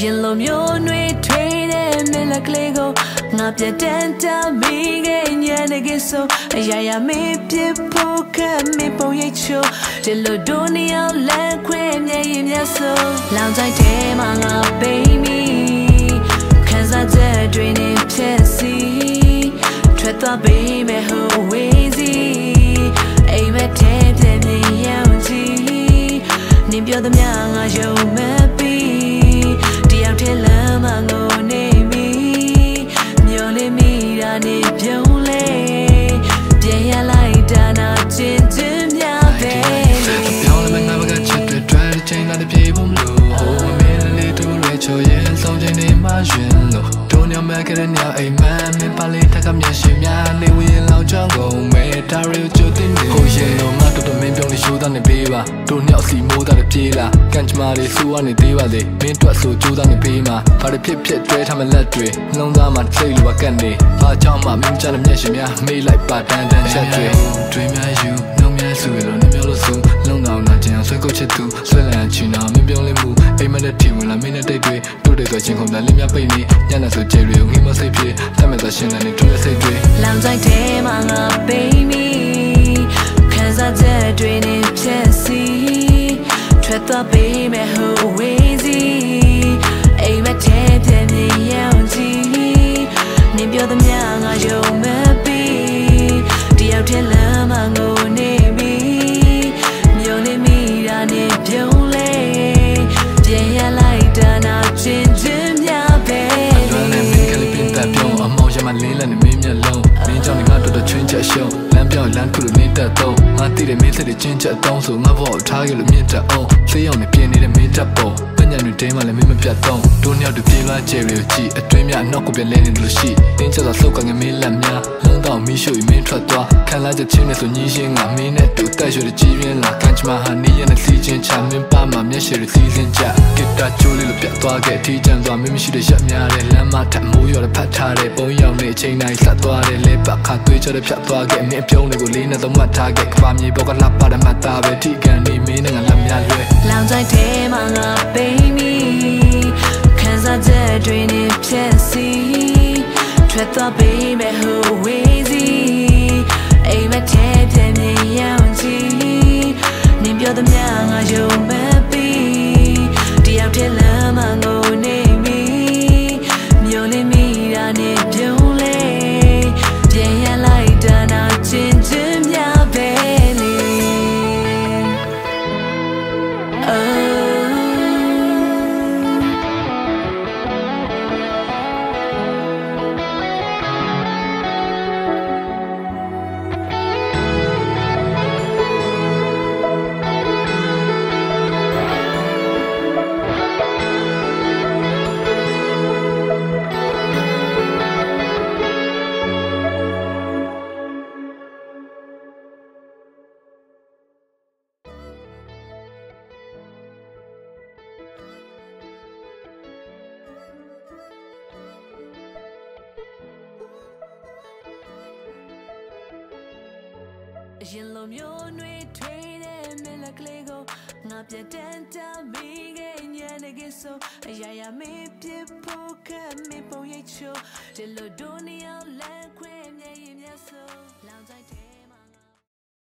ရင်လိုမျိုးနှွေထွေးတဲ့မင်းလက်ကလေးကိုငါပြတန်းတမိခဲ့ညနေကဆိုအရာရာမေးပြဖို့ခက်မေးပုံရိပ်ချိုဒီလိုဒုနီယောလန်ခွဲမြည်ရင်မြတ်ဆိုလောင်ကြိုက်တယ်မှာငါ baby ခံစားချက် လို့တို့ညမကတဲ့ညအိမ်မန်မင်းပါလေးထက်ကမျက်ရှင်များနေဝင်လောင်ချောင်းကုန်မဲ့ဒါရီချိုတင်နေဟိုရင်တော့ငါတို့တို့ မင်းပြောင်းလေးရှိုးသားနေပေးပါတို့ညောက်စီမိုးသားတဲ့ပြေးလာကန်ချမာလေးစူကနေသေးပါလေမင်းတွက်ဆိုကြိုးသားနေပေးမှာဘာတွေဖြစ်ဖြစ်တွဲထားမလက်တွေနှလုံးသားမှာစိတ်လိုပါကတ်နေဘာကြောင့်မှမင်းချတဲ့မျက်ရှင်များမေးလိုက်ပါတန်တန်ချက်တွေတွေများယူနှုံများစုရလို့နေမျိုးလို့ဆိုလုံတော်နာကျင်ဆွဲကုတ်ချစ်သူဆွဲလန်ချီနာမင်းပြောင်းလဲမှုအိမ်မက်တဲ့တီဝင်လာမင်းနဲ့တိတ်တွေတို့တဲ့ဆိုချင်းခုံတာလင်းမြပိတ်နေညနေဆိုကြဲတွေကိုငိမစိတ်ဖြစ်တတ်မဲ့သောရှင်တဲ့တို့ရဲ့စိတ်တွေလောင်ဆိုင်ထဲမှာငါ baby ခံ စားချက်တွေနဲ့ဖြစ်စီထွက်သွားပေးမယ်ဟိုဝေးစီအိမ်မက်ထဲပြည့်ပြည့်ရောက်ကြည့်နင်ပြောသမျှငါယုံမဲ့ပြီးတယောက်တည်းလမ်းမှာငိုနေပြီမျောနေမိတာနဲ့ပြုံးလေပြန်ရလိုက်တာနာချင်ချင်များပဲလွမ်းနေမင်းကလေးပင်တပ်ပြုံးအမောင်ရမလေးလည်းနေမင်းမျက်လုံးမင်းကြောင့်ငါတို့တို့ချွင်းချက်ရှုံး လမ်းပြောင်းလမ်းခုလိုနေတတ်တော့ငါတည်တယ်မင်းသက်တဲ့ချင်းချက်တောင်းဆိုငါဘောက်ထားရလို့မြင့်တက်အောင်ဆေးရောင်နဲ့ပြင်းနေတဲ့မင်းတပ်ပေါ်ညံ တွေတင်းမှလည်းမင်းမပြတ်တော့တို့ညောက်တွေပြေးလွှားကျယ်တွေကိုကြည့်အတွင်းမြနောက်ကိုပြလဲနေလို့ရှိတင်းချက်သောဆုပ်ကငမင်းလက်များလုံးတော့မီးရှို့မင်းထွက်သွားခံလာချက်ချင်းနဲ့ဆိုညီးရှင်းကမင်းနဲ့တူတက်ရွှေကြီးပြင်းလာကန်ချမဟာနီးရနဲ့စီချင်းချမင်းပါမှာမျက်ရှည်တွေစီးစင်းကြဂစ်တာကျိုးလေးလိုပြတ်သွားခဲ့အထီးကျန်သွားမင်းမရှိတဲ့ရက်များတဲ့လမ်းမထပ်မိုးရော်ဖတ်ထားတဲ့ပုံရောင်နဲ့အချိန်တိုင်းဆက်သွားတဲ့လေပတ်ခါသွေးချတဲ့ဖြတ်သွားခဲ့မင်းပြုံးတွေကိုလေးနဲ့သုံးမှတ်ထားခဲ့ကဘာမြေပေါ်ကလှပတဲ့မှတ်သားပဲထိကန်နေမင်းနဲ့ငါလက်များလွဲလောင်ဆိုင်ထဲမှာငါ baby ထွက်သွားပေးမယ်ဟိုဝေးစီအိမ်မထဲပြင်းပြင်းရောက်ကြည့်နင်ပြောသမျှငါယုံမဲ့ပြီးတယောက်တည်းလမ်းမှာငို ရင်လိုမျိုးနှွေးထွေးတဲ့မင်းလက်ကလေးကိုငါပြတ်တန်းတမိခဲ့ညနေကဆိုအရာရာမေးပြဖို့ခက်မေးပုံရိတ်ချိုဒီလိုဒုနီယောလန်